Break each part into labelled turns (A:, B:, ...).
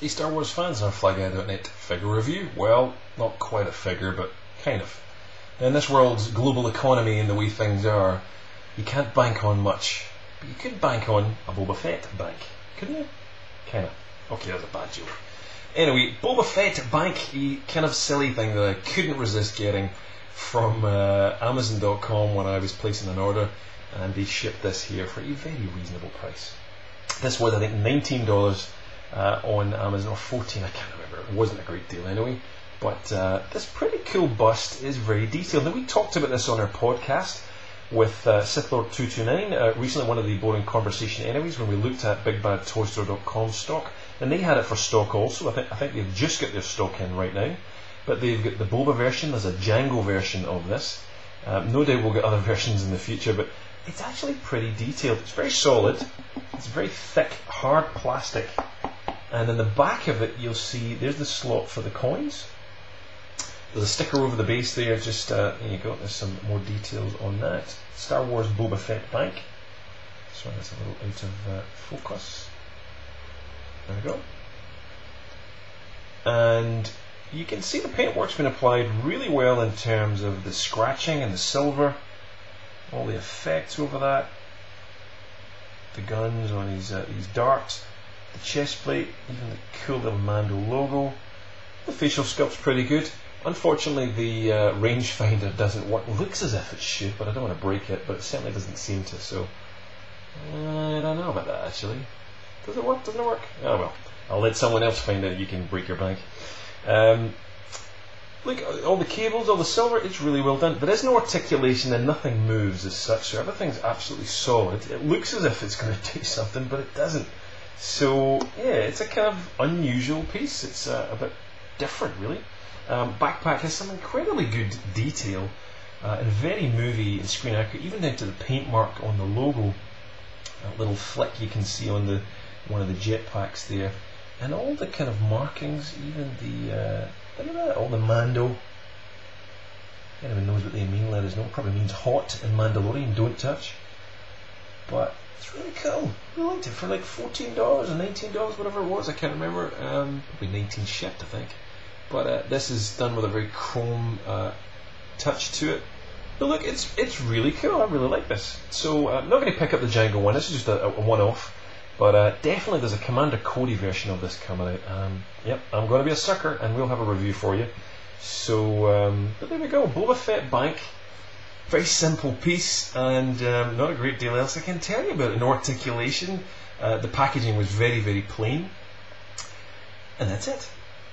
A: Hey Star Wars fans on FlyGuy.net figure review. Well, not quite a figure, but kind of. In this world's global economy and the way things are, you can't bank on much. But you could bank on a Boba Fett bank, couldn't you? Kinda. Okay, that's a bad joke. Anyway, Boba Fett bank, a kind of silly thing that I couldn't resist getting from uh, Amazon.com when I was placing an order, and they shipped this here for a very reasonable price. This was, I think, $19 uh, on Amazon, or 14 I can't remember. It wasn't a great deal anyway. But uh, this pretty cool bust is very detailed. Now, we talked about this on our podcast with uh, SithLord229, uh, recently one of the boring conversation anyways, when we looked at BigBadToyStore.com stock. And they had it for stock also. I think, I think they've just got their stock in right now. But they've got the Boba version, there's a Jango version of this. Um, no doubt we'll get other versions in the future, but it's actually pretty detailed. It's very solid. It's very thick, hard plastic. And in the back of it, you'll see there's the slot for the coins. There's a sticker over the base there. Just uh, there you go. There's some more details on that. Star Wars Boba Fett Bank. Sorry, that's a little out of uh, focus. There we go. And you can see the paintwork's been applied really well in terms of the scratching and the silver, all the effects over that, the guns on his, uh, his darts, the chest plate, even the cool little Mando logo. The facial sculpt's pretty good. Unfortunately, the uh, rangefinder doesn't work. Looks as if it should, but I don't want to break it, but it certainly doesn't seem to, so I don't know about that actually. Does it work? Doesn't it work? Oh well. I'll let someone else find out you can break your bank. Um, look, all the cables, all the silver, it's really well done. There is no articulation and nothing moves as such, so everything's absolutely solid. It looks as if it's going to do something, but it doesn't. So, yeah, it's a kind of unusual piece. It's uh, a bit different, really. Um, backpack has some incredibly good detail uh, and very movie and screen accurate, even down to the paint mark on the logo. That little flick you can see on the one of the jetpacks there and all the kind of markings, even the uh, look at that, all the Mando. Anyone knows what they mean? Let us know. Probably means hot in Mandalorian. Don't touch. But it's really cool. We liked it for like fourteen dollars or nineteen dollars, whatever it was. I can't remember. Um, probably nineteen shipped, I think. But uh, this is done with a very chrome uh, touch to it. But look, it's it's really cool. I really like this. So uh, I'm not going to pick up the Jango one. This is just a, a one-off. But uh, definitely there's a Commander Cody version of this coming out. Um, yep, I'm going to be a sucker and we'll have a review for you. So, um, but there we go, Boba Fett Bank. Very simple piece and um, not a great deal else I can tell you about it. No articulation. Uh, the packaging was very, very plain. And that's it.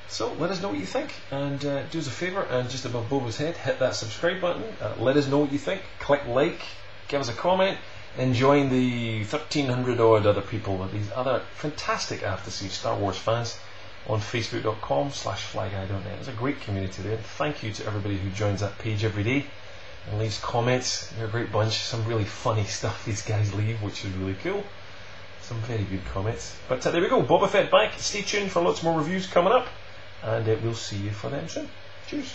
A: So let us know what you think and uh, do us a favour and just above Boba's head hit that subscribe button. Uh, let us know what you think. Click like, give us a comment and join the 1300 odd other people, with these other fantastic after see Star Wars fans on facebook.com slash flyguy.net. There's a great community there. Thank you to everybody who joins that page every day and leaves comments. They're a great bunch. Some really funny stuff these guys leave, which is really cool. Some very good comments. But uh, there we go. Boba Fett back. Stay tuned for lots more reviews coming up. And uh, we'll see you for them soon. Cheers.